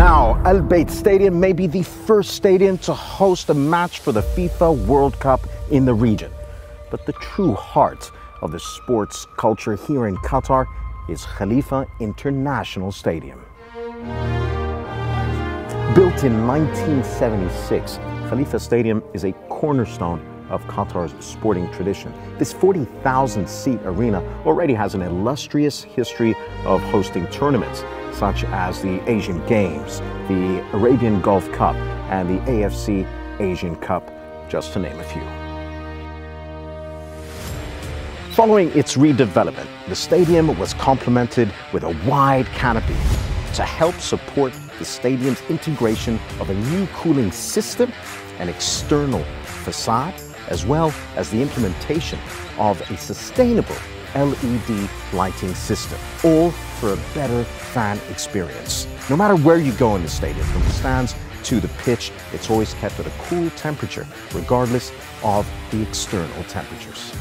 Now, Al Bayt Stadium may be the first stadium to host a match for the FIFA World Cup in the region. But the true heart of the sports culture here in Qatar is Khalifa International Stadium. Built in 1976, Khalifa Stadium is a cornerstone of Qatar's sporting tradition. This 40,000 seat arena already has an illustrious history of hosting tournaments such as the Asian Games, the Arabian Gulf Cup, and the AFC Asian Cup, just to name a few. Following its redevelopment, the stadium was complemented with a wide canopy to help support the stadium's integration of a new cooling system an external facade as well as the implementation of a sustainable LED lighting system, all for a better fan experience. No matter where you go in the stadium, from the stands to the pitch, it's always kept at a cool temperature, regardless of the external temperatures.